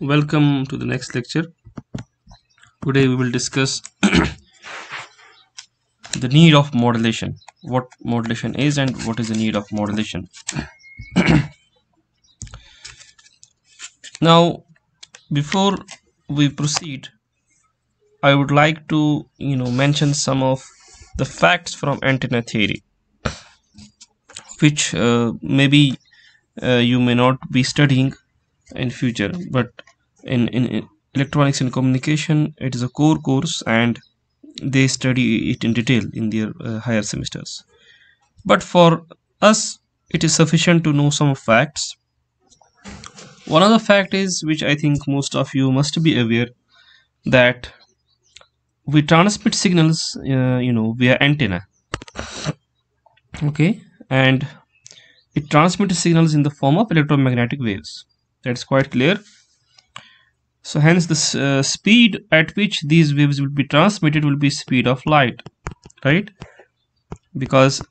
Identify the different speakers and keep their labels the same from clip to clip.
Speaker 1: welcome to the next lecture. Today we will discuss the need of modulation what modulation is and what is the need of modulation. Now before we proceed i would like to you know mention some of the facts from antenna theory which uh, maybe uh, you may not be studying in future but in, in, electronics and communication it is a core course and they study it in detail in their uh, higher semesters. But for us it is sufficient to know some facts. One other fact is which i think most of you must be aware that we transmit signals uh, you know via antenna. Okay? And it transmits signals in the form of electromagnetic waves. That's quite clear so hence the uh, speed at which these waves will be transmitted will be speed of light right? Because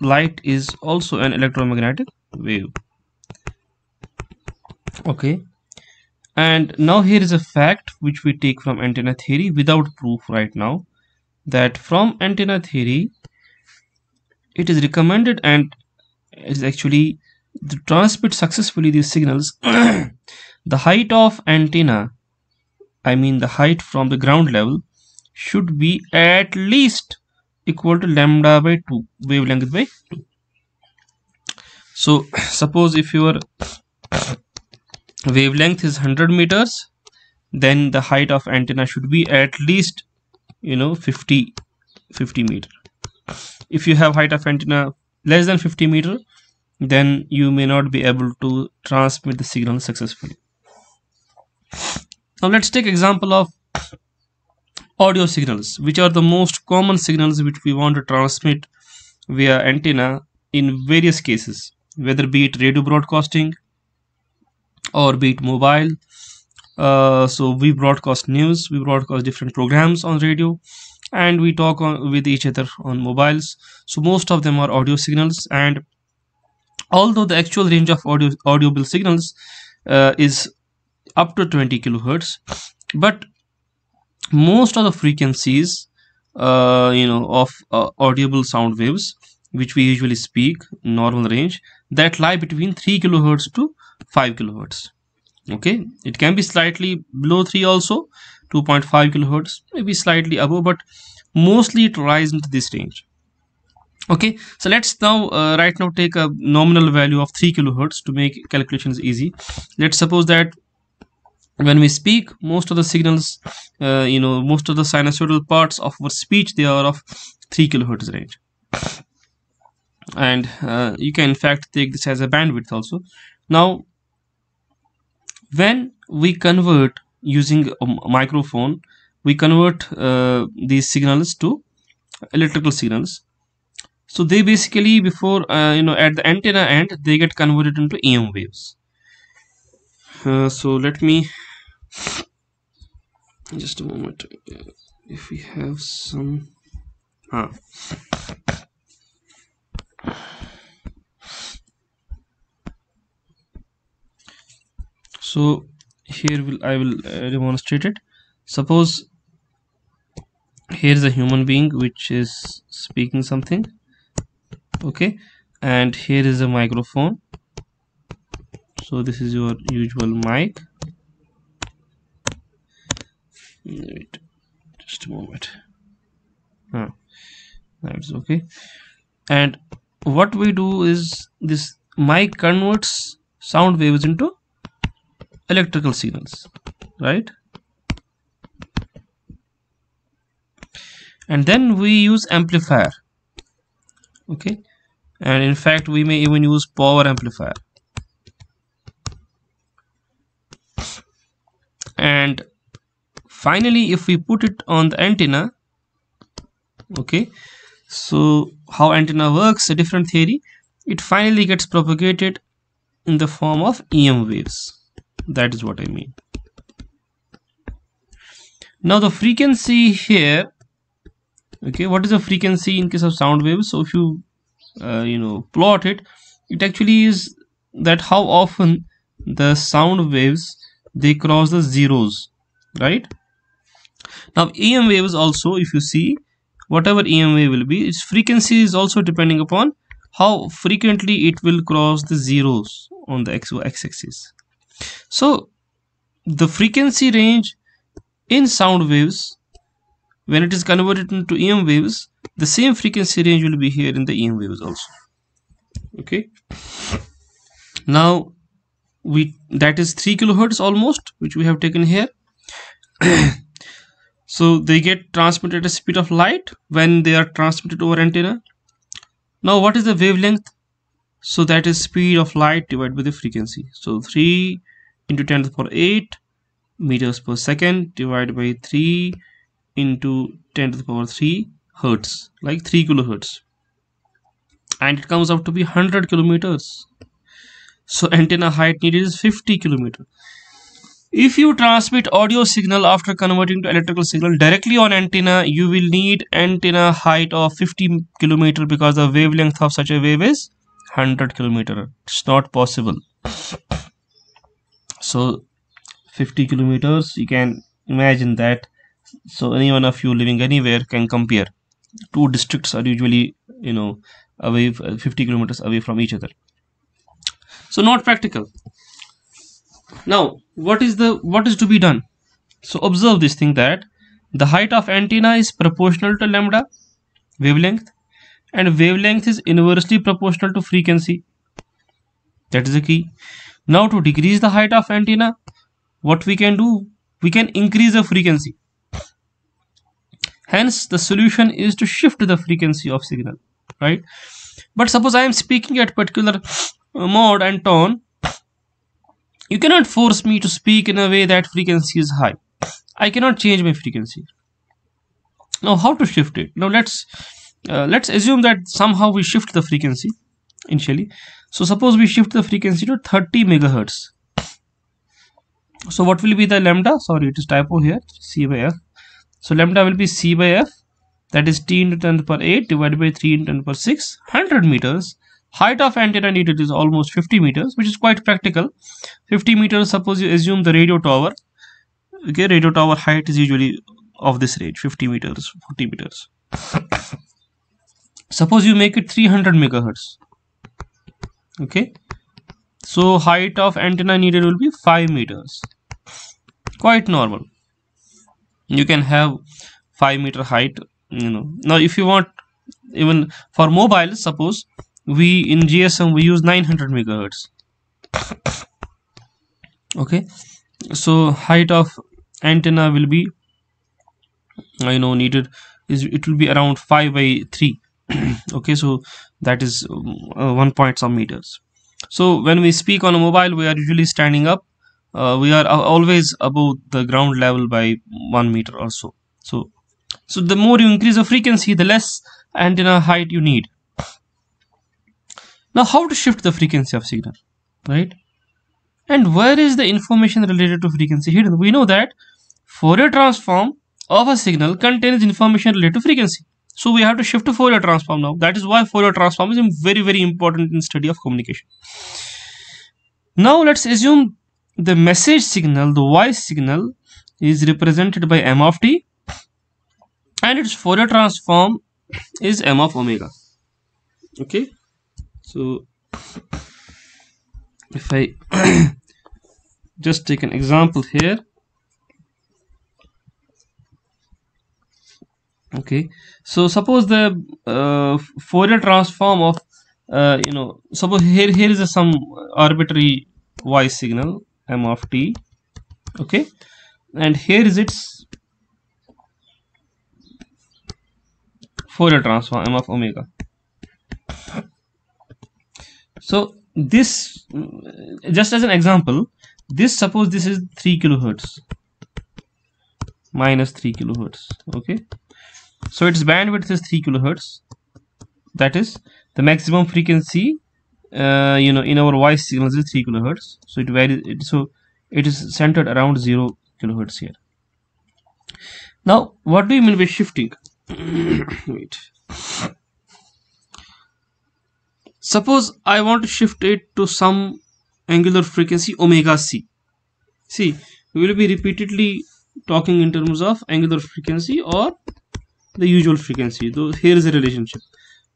Speaker 1: light is also an electromagnetic wave. Okay. And now here is a fact which we take from antenna theory without proof right now that from antenna theory it is recommended and is actually to transmit successfully these signals the height of antenna i mean the height from the ground level should be at least equal to lambda by 2 wavelength by 2 so suppose if your wavelength is 100 meters then the height of antenna should be at least you know 50 50 meter. If you have height of antenna less than 50 meter then you may not be able to transmit the signal successfully. Now let's take example of audio signals which are the most common signals which we want to transmit via antenna in various cases whether be it radio broadcasting or be it mobile. Uh, so we broadcast news we broadcast different programs on radio and we talk on, with each other on mobiles. So most of them are audio signals and although the actual range of audio audible signals uh, is up to 20 kilohertz but most of the frequencies uh, you know of uh, audible sound waves which we usually speak normal range that lie between 3 kilohertz to 5 kilohertz. Okay? It can be slightly below 3 also 2.5 kilohertz maybe slightly above but mostly it lies into this range okay so let's now uh, right now take a nominal value of 3 kilohertz to make calculations easy. Let's suppose that when we speak most of the signals uh, you know most of the sinusoidal parts of our speech they are of 3 kilohertz range. And uh, you can in fact take this as a bandwidth also. Now when we convert using a microphone we convert uh, these signals to electrical signals so they basically before uh, you know at the antenna end they get converted into em waves. Uh, so let me just a moment if we have some ah. so here will I will uh, demonstrate it. Suppose here is a human being which is speaking something okay. And here is a microphone. So this is your usual mic. Wait just a moment. Ah, that's okay. And what we do is this mic converts sound waves into electrical signals right? And then we use amplifier. Okay and in fact we may even use power amplifier. And finally if we put it on the antenna okay so how antenna works a different theory it finally gets propagated in the form of em waves. That is what I mean. Now the frequency here okay what is the frequency in case of sound waves? So if you uh, you know plot it it actually is that how often the sound waves they cross the zeros right? Now em waves also if you see whatever em wave will be its frequency is also depending upon how frequently it will cross the zeros on the x-axis. So the frequency range in sound waves when it is converted into em waves the same frequency range will be here in the em waves also. Okay. Now we that is 3 kilohertz almost which we have taken here. So they get transmitted at a speed of light when they are transmitted over antenna. Now what is the wavelength? So that is speed of light divided by the frequency. So 3 into 10 to the power 8 meters per second divided by 3 into 10 to the power 3 hertz like 3 kilohertz. And it comes out to be 100 kilometers. So antenna height needed is 50 kilometer. If you transmit audio signal after converting to electrical signal directly on antenna you will need antenna height of 50 kilometer because the wavelength of such a wave is 100 kilometer. It's not possible. So 50 kilometers you can imagine that. So any one of you living anywhere can compare two districts are usually you know away 50 kilometers away from each other. So not practical. Now what is the what is to be done? So observe this thing that the height of antenna is proportional to lambda wavelength and wavelength is inversely proportional to frequency. That is the key. Now to decrease the height of antenna what we can do? We can increase the frequency hence the solution is to shift the frequency of signal right? But suppose i am speaking at particular mode and tone. You cannot force me to speak in a way that frequency is high. I cannot change my frequency. Now how to shift it? Now let's uh, let's assume that somehow we shift the frequency initially. So suppose we shift the frequency to 30 megahertz. So what will be the lambda? Sorry it is typo here. C by f so lambda will be c by f that is t into 10 per 8 divided by 3 into 10 per 6 100 meters. Height of antenna needed is almost 50 meters which is quite practical. 50 meters suppose you assume the radio tower. Okay radio tower height is usually of this range 50 meters 40 meters. Suppose you make it 300 megahertz. Okay so height of antenna needed will be 5 meters. Quite normal you can have 5 meter height you know. Now if you want even for mobile suppose we in gsm we use 900 megahertz. Okay? So height of antenna will be I know needed is it will be around 5 by 3 okay? So that is uh, 1 point some meters. So when we speak on a mobile we are usually standing up uh, we are always above the ground level by 1 meter or so. So so the more you increase the frequency the less antenna height you need. Now how to shift the frequency of signal right? And where is the information related to frequency hidden? We know that Fourier transform of a signal contains information related to frequency. So we have to shift to Fourier transform now. That is why Fourier transform is very very important in study of communication. Now let's assume the message signal the voice signal is represented by m of t and its Fourier transform is m of omega. Okay? So if I just take an example here. Okay? So suppose the uh, Fourier transform of uh, you know suppose here here is a some arbitrary voice signal m of t okay? And here is its Fourier transform m of omega. So this just as an example this suppose this is 3 kilohertz minus 3 kilohertz okay? So its bandwidth is 3 kilohertz that is the maximum frequency uh, you know in our voice signals is 3 kilohertz. So it varies it, so it is centered around 0 kilohertz here. Now what do you mean by shifting? Wait. Suppose I want to shift it to some angular frequency omega c. See we will be repeatedly talking in terms of angular frequency or the usual frequency. So here is a relationship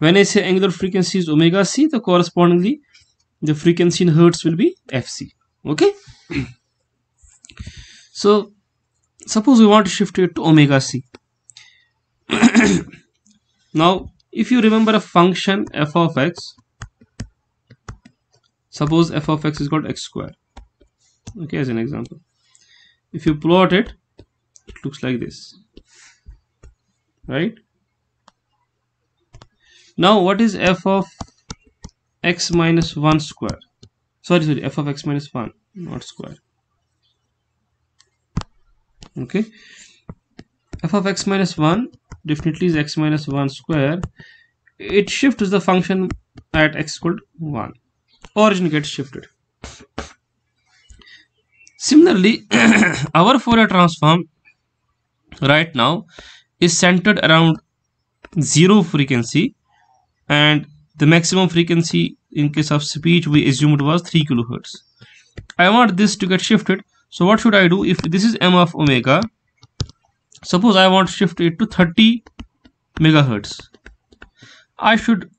Speaker 1: when i say angular frequency is omega c the correspondingly the frequency in hertz will be fc okay? So suppose we want to shift it to omega c. Now if you remember a function f of x suppose f of x is called x square. Okay as an example. If you plot it it looks like this. Right now what is f of x minus 1 square? Sorry sorry f of x minus 1 not square. Okay. f of x minus 1 definitely is x minus 1 square. It shifts the function at x equal to 1 origin gets shifted. Similarly our Fourier transform right now is centered around zero frequency and the maximum frequency in case of speech we assumed was 3 kilohertz. I want this to get shifted. So what should i do? If this is m of omega suppose i want to shift it to 30 megahertz. I should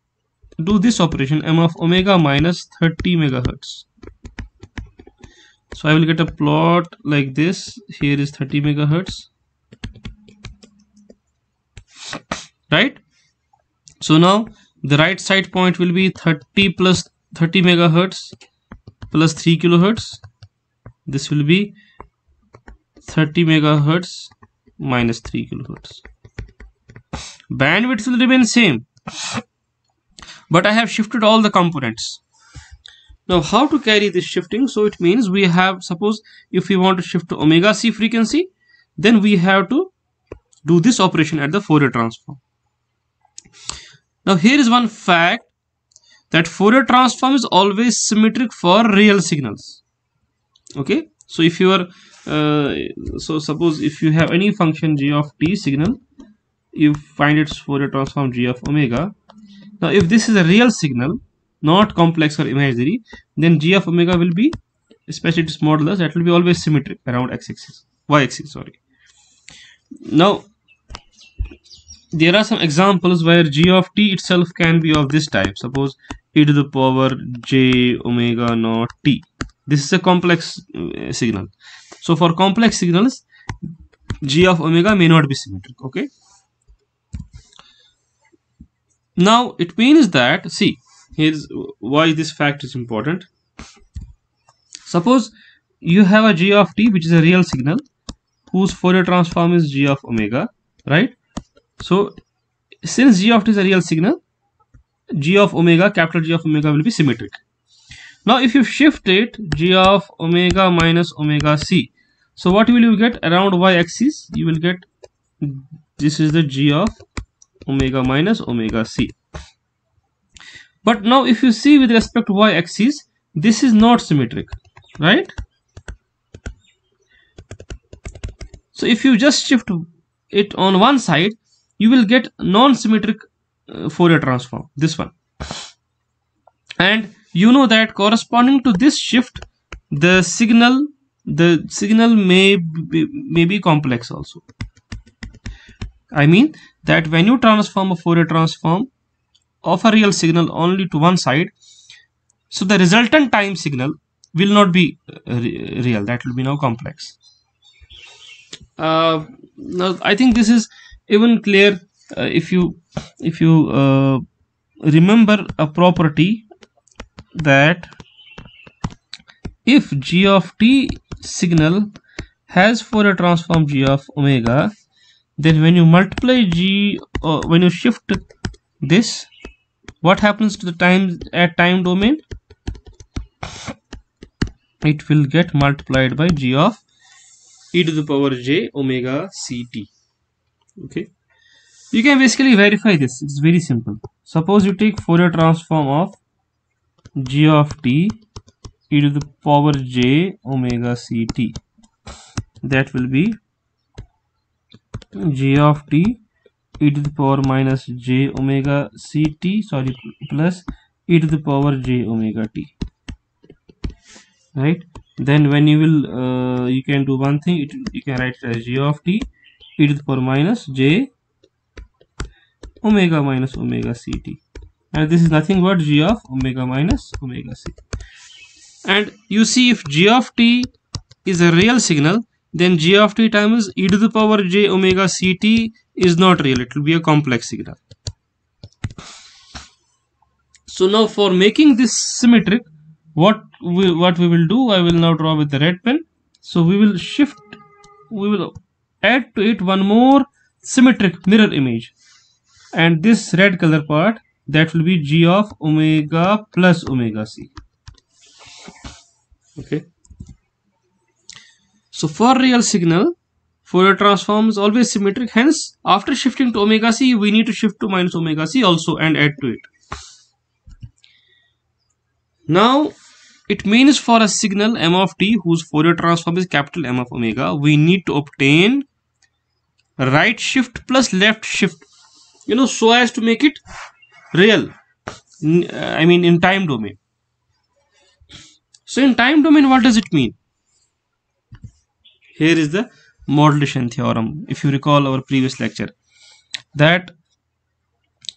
Speaker 1: do this operation m of omega minus 30 megahertz. So i will get a plot like this. Here is 30 megahertz. Right? So now the right side point will be 30 plus 30 megahertz plus 3 kilohertz. This will be 30 megahertz minus 3 kilohertz. Bandwidth will remain same but I have shifted all the components. Now how to carry this shifting? So it means we have suppose if we want to shift to omega c frequency then we have to do this operation at the Fourier transform now here is one fact that Fourier transform is always symmetric for real signals. Okay, so if you are uh, so suppose if you have any function g of t signal, you find its Fourier transform g of omega. Now if this is a real signal, not complex or imaginary, then g of omega will be, especially its modulus, that will be always symmetric around x-axis, y-axis. Sorry. Now there are some examples where g of t itself can be of this type. Suppose e to the power j omega naught t. This is a complex uh, signal. So for complex signals g of omega may not be symmetric okay? Now it means that see here's why this fact is important. Suppose you have a g of t which is a real signal whose Fourier transform is g of omega right so since g of t is a real signal, g of omega, capital G of omega will be symmetric. Now if you shift it, g of omega minus omega c. So what will you get around y axis? You will get this is the g of omega minus omega c. But now if you see with respect to y axis, this is not symmetric, right? So if you just shift it on one side, you will get non-symmetric uh, Fourier transform this one. And you know that corresponding to this shift the signal the signal may be, may be complex also. I mean that when you transform a Fourier transform of a real signal only to one side so the resultant time signal will not be uh, real that will be now complex. Uh, now I think this is even clear uh, if you if you uh, remember a property that if g of t signal has Fourier transform g of omega then when you multiply g uh, when you shift this what happens to the time at time domain? It will get multiplied by g of e to the power j omega ct okay. You can basically verify this. It's very simple. Suppose you take Fourier transform of g of t e to the power j omega ct that will be g of t e to the power minus j omega ct sorry plus e to the power j omega t. Right? Then when you will uh, you can do one thing. It, you can write it as g of t e to the power minus j omega minus omega ct and this is nothing but g of omega minus omega c and you see if g of t is a real signal then g of t times e to the power j omega ct is not real. It will be a complex signal. So now for making this symmetric what we what we will do i will now draw with the red pen. So we will shift we will add to it one more symmetric mirror image. And this red color part that will be g of omega plus omega c. Okay. So for real signal Fourier transform is always symmetric. Hence after shifting to omega c we need to shift to minus omega c also and add to it. Now it means for a signal m of t whose Fourier transform is capital M of omega we need to obtain right shift plus left shift you know so as to make it real uh, I mean in time domain. So in time domain what does it mean? Here is the modulation theorem if you recall our previous lecture that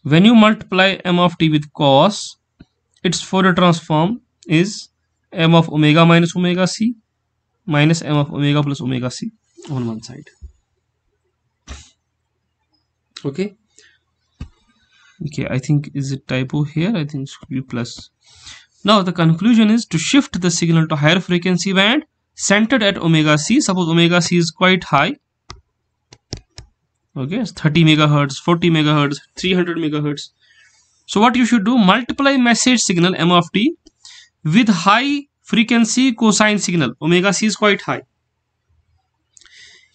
Speaker 1: when you multiply m of t with cos its Fourier transform is m of omega minus omega c minus m of omega plus omega c on one side okay? Okay i think is it typo here. I think should be plus. Now the conclusion is to shift the signal to higher frequency band centered at omega c. Suppose omega c is quite high. Okay it's 30 megahertz 40 megahertz 300 megahertz. So what you should do multiply message signal m of t with high frequency cosine signal. Omega c is quite high.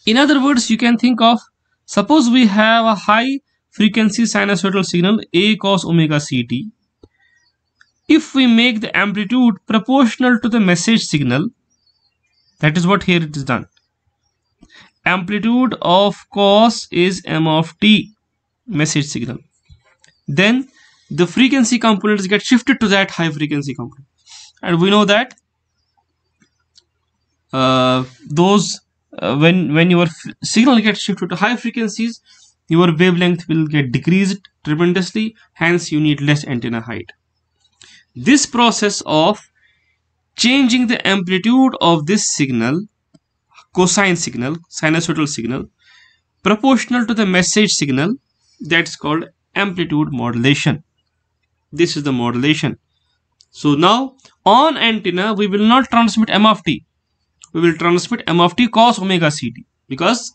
Speaker 1: In other words you can think of suppose we have a high frequency sinusoidal signal a cos omega ct if we make the amplitude proportional to the message signal that is what here it is done. Amplitude of cos is m of t message signal. Then the frequency components get shifted to that high frequency component. And we know that uh, those uh, when when your signal gets shifted to high frequencies your wavelength will get decreased tremendously. Hence you need less antenna height. This process of changing the amplitude of this signal cosine signal sinusoidal signal proportional to the message signal that's called amplitude modulation. This is the modulation. So now on antenna we will not transmit m of t we will transmit m of t cos omega ct because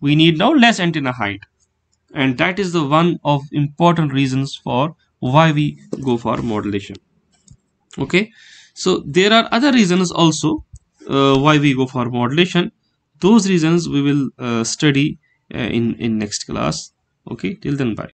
Speaker 1: we need now less antenna height. And that is the one of important reasons for why we go for modulation. Okay? So there are other reasons also uh, why we go for modulation. Those reasons we will uh, study uh, in in next class. Okay? Till then bye